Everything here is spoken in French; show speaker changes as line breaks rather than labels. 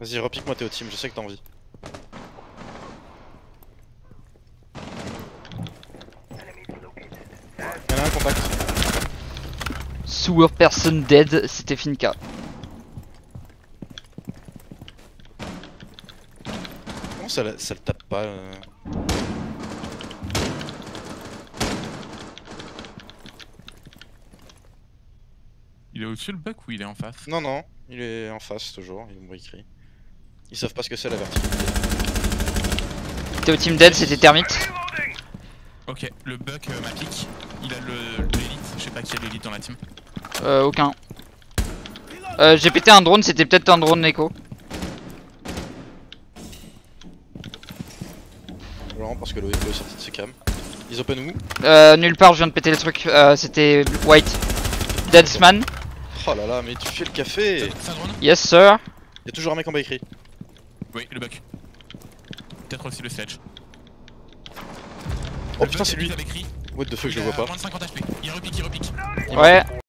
Vas-y, repique-moi t'es au team, je sais que t'as envie. Y'en a un contact.
Sewer person dead, c'était Finka.
Comment ça, la- ça le tape pas euh
Il est au-dessus le buck ou il est en face?
Non, non, il est en face toujours, il me écrit. Ils savent pas ce que c'est la verticalité.
T'es au team dead, c'était Termite.
Ok, le buck euh, m'a pique. Il a le l'élite. Je sais pas qui a l'élite dans la team.
Euh, aucun. Euh, j'ai pété un drone, c'était peut-être un drone écho.
Vraiment parce que le est sorti de ses cams. Ils open où?
Euh, nulle part, je viens de péter le truc. Euh, c'était White. Deadsman.
Oh là là, mais tu fais le café
C'est un drone?
Yes, sir.
Y'a toujours un mec en bas écrit.
Oui, le buck. Peut-être aussi le sledge.
Oh putain, c'est lui
Avec
What the fuck, je le vois pas.
Moins de 50 HP. Il repique, il repique.
Ouais.